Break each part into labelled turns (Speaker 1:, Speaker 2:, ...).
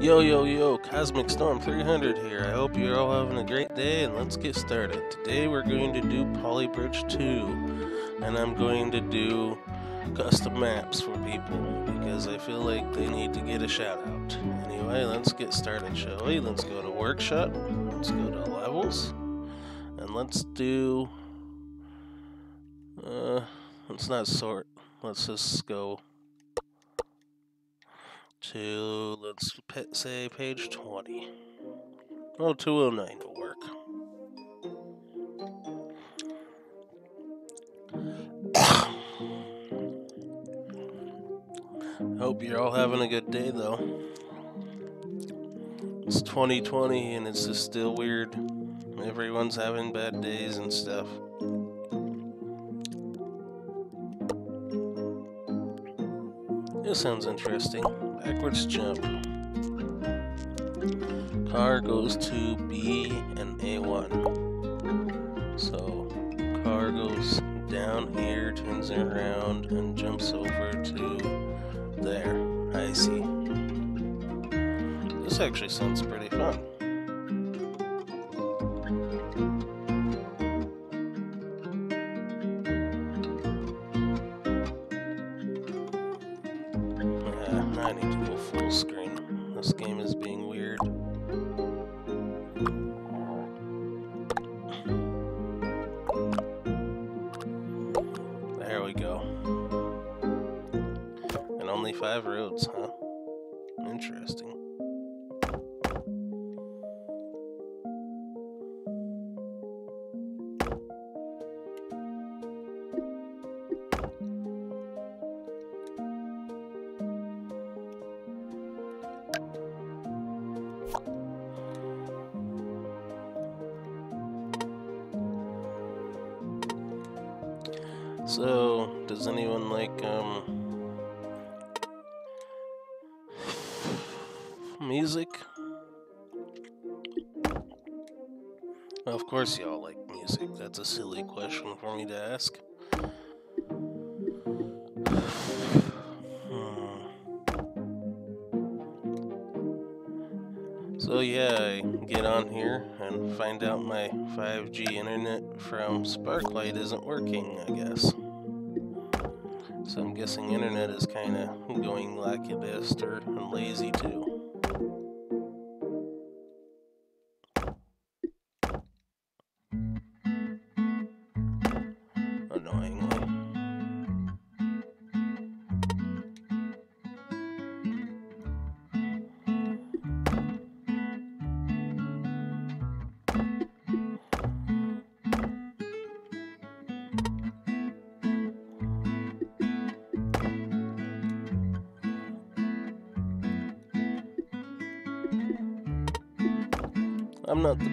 Speaker 1: Yo, yo, yo, Cosmic Storm 300 here. I hope you're all having a great day and let's get started. Today we're going to do Polybridge 2 and I'm going to do custom maps for people because I feel like they need to get a shout out. Anyway, let's get started, shall we? Let's go to Workshop, let's go to Levels, and let's do. Uh, let's not sort, let's just go to, let's say page 20. Oh, 209 will work. Hope you're all having a good day though. It's 2020 and it's just still weird. Everyone's having bad days and stuff. This sounds interesting. Backwards jump. Car goes to B and A1. So, car goes down here, turns around, and jumps over to there. I see. This actually sounds pretty fun. Of course y'all like music. That's a silly question for me to ask. Hmm. So yeah, I get on here and find out my 5G internet from Sparklight isn't working, I guess. So I'm guessing internet is kind of going lackluster and lazy too.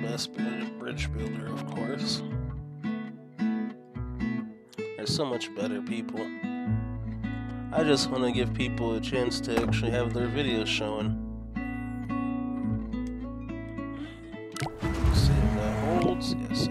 Speaker 1: Best bridge builder, of course. There's so much better people. I just want to give people a chance to actually have their videos showing. See if that holds. Yes,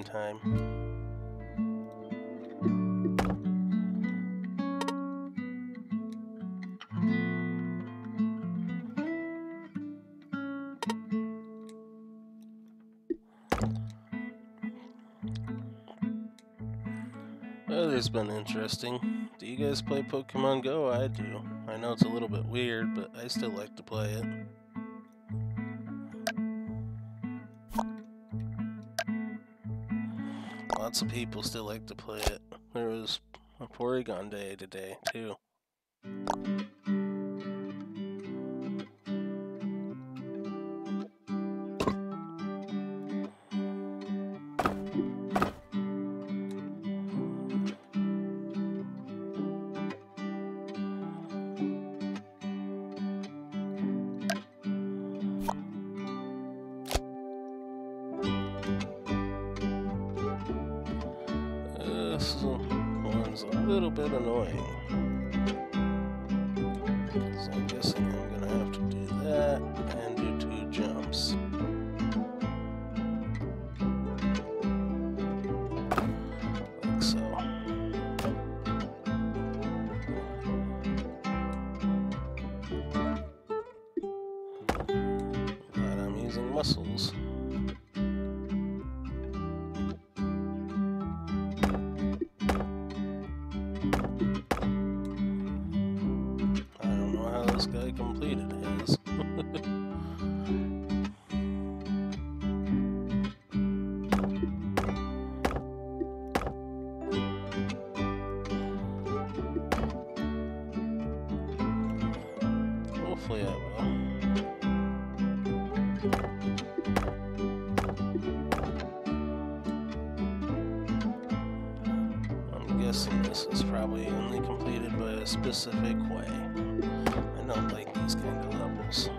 Speaker 1: redesign time. Weather's been interesting. Do you guys play Pokemon Go? I do. I know it's a little bit weird, but I still like to play it. Lots of people still like to play it. There was a Porygon Day today, too. Hopefully I will. I'm guessing this is probably only completed by a specific way. I don't like these kind of levels.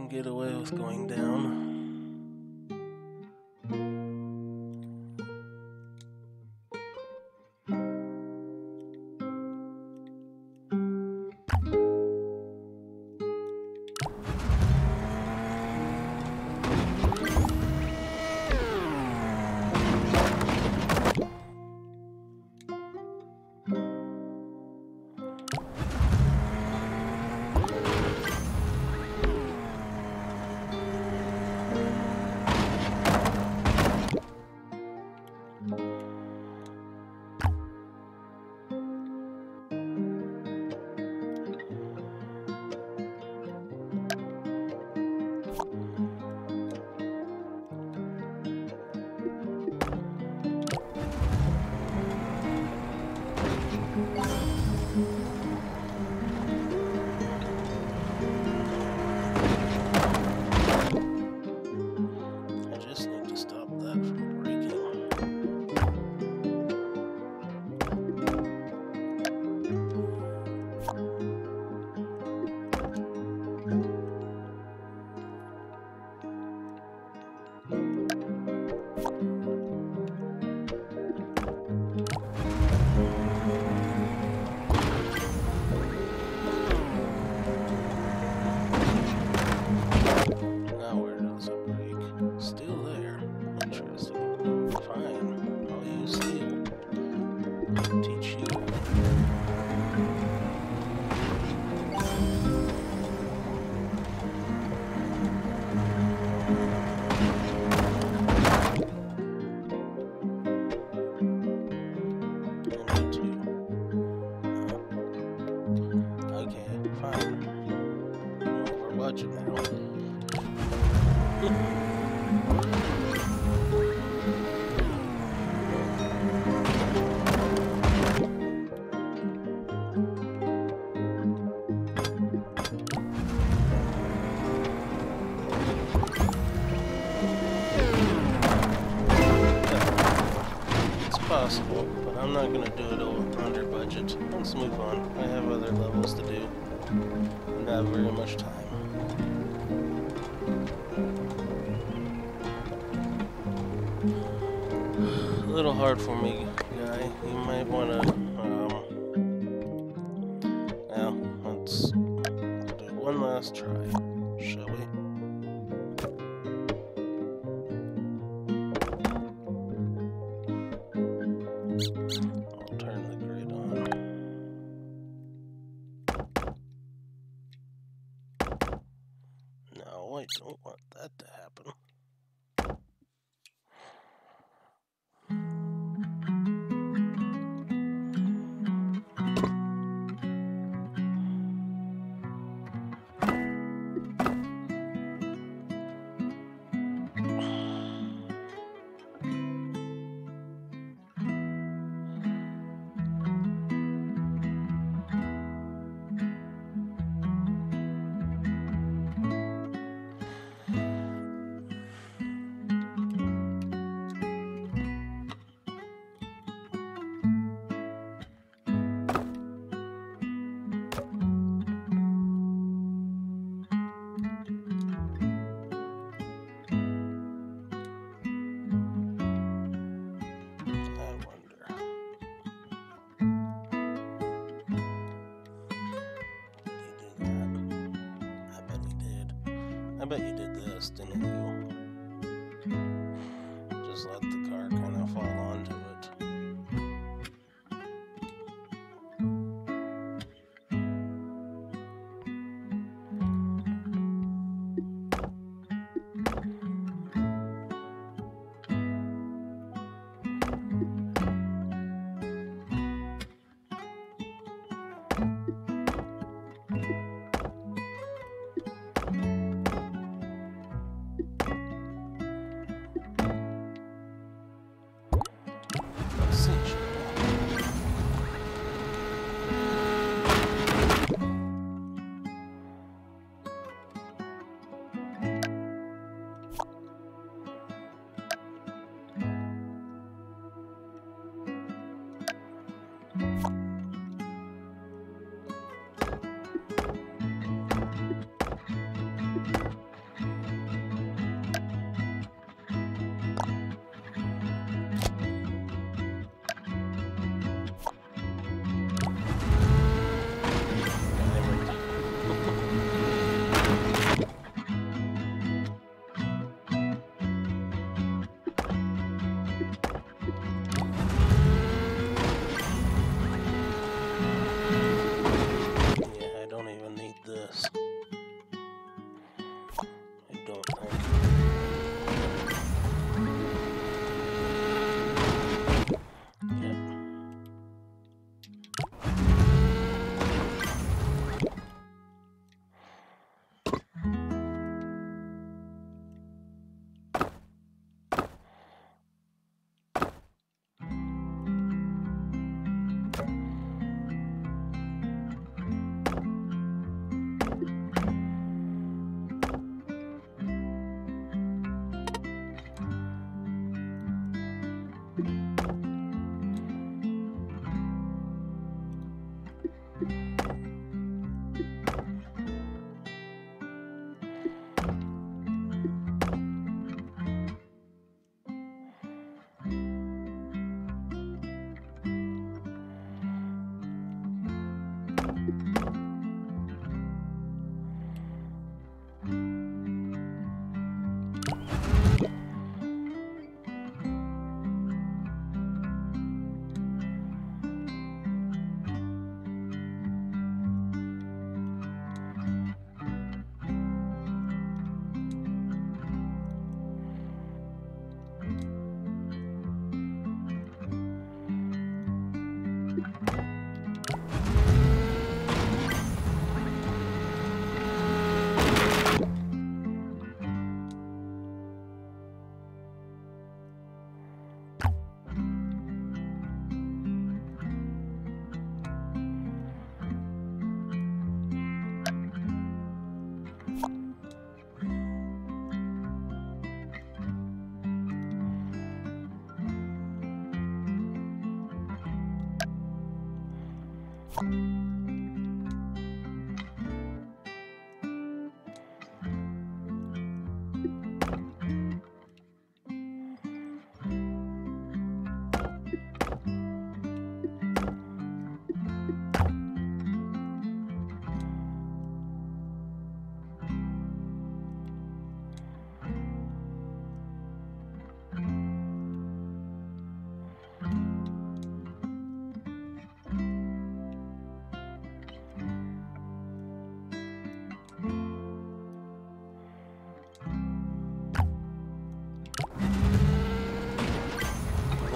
Speaker 1: Can get away with going down. Hard for me, guy. You might wanna, um... Now, let's do one last try, shall we? I'll turn the grid on. No, I don't want that to happen. I bet you did this, didn't you? Just let the car kind of fall onto it.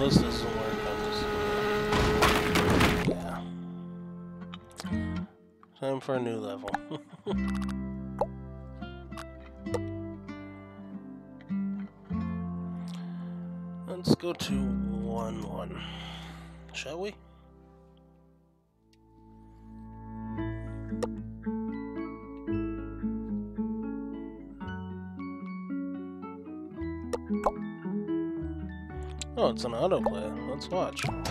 Speaker 1: This doesn't work on this. Yeah. Time for a new level. Oh, it's an autoplay. Let's watch. Hmm.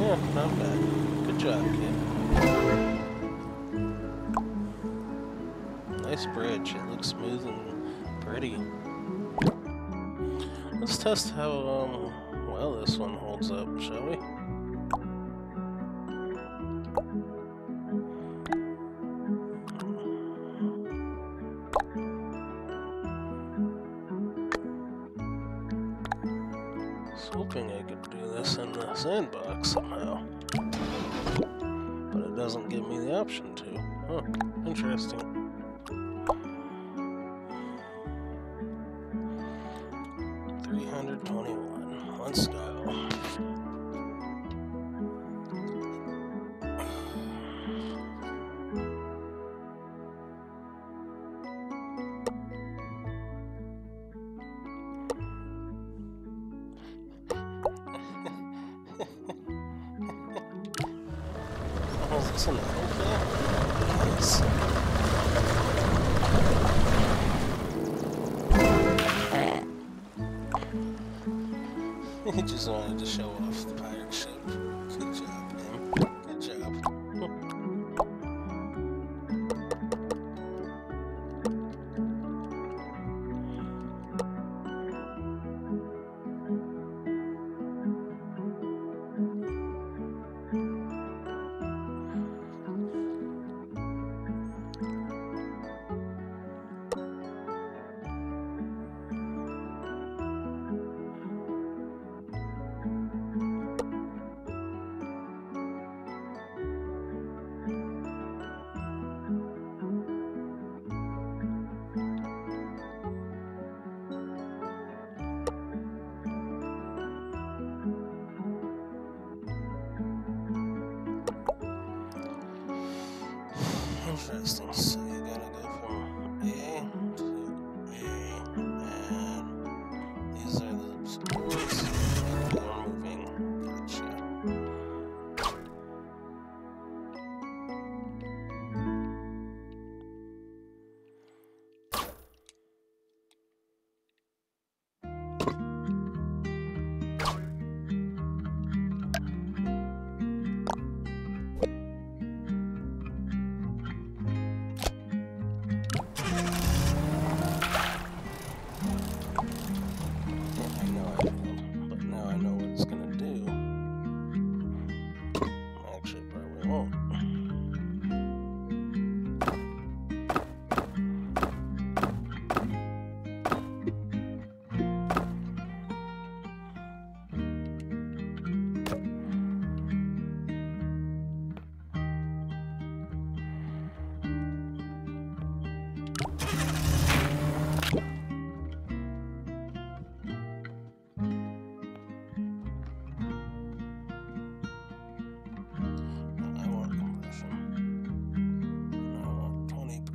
Speaker 1: Yeah, not bad. Good job, kid. Nice bridge. It looks smooth and pretty. Let's test how um, well this one holds up, shall we? This an okay? Nice. He just wanted to show off the pirate ship. Good job,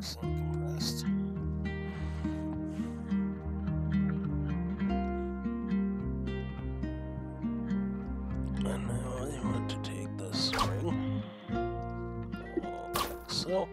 Speaker 1: want 20% And now I want to take the spring, like so,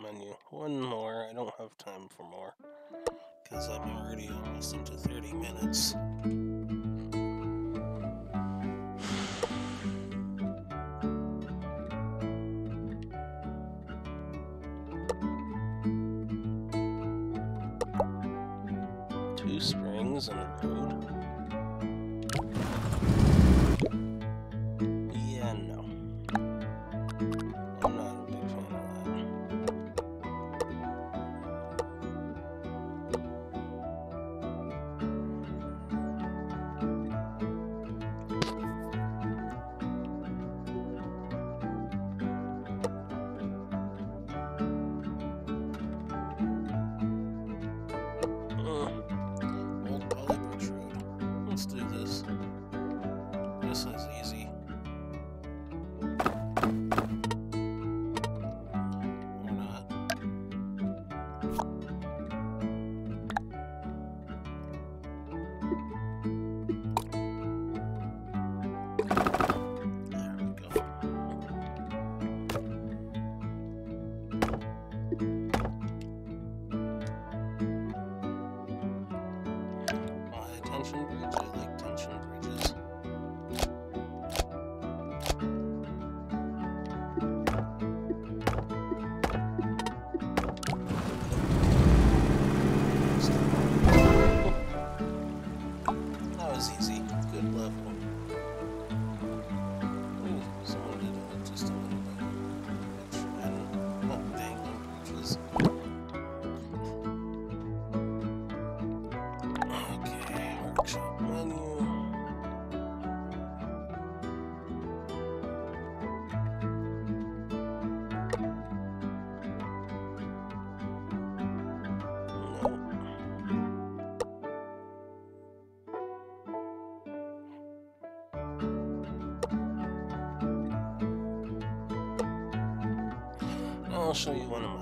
Speaker 1: menu. One more. I don't have time for more. Because I'm already almost into 30 minutes. show you. Hold on.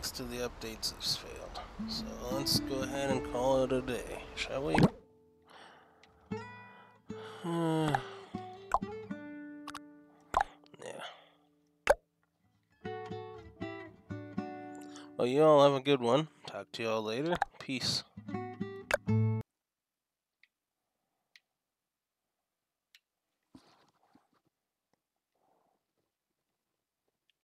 Speaker 1: Thanks to the updates, it's failed. So let's go ahead and call it a day, shall we? Uh, yeah. Well, you all have a good one. Talk to you all later. Peace.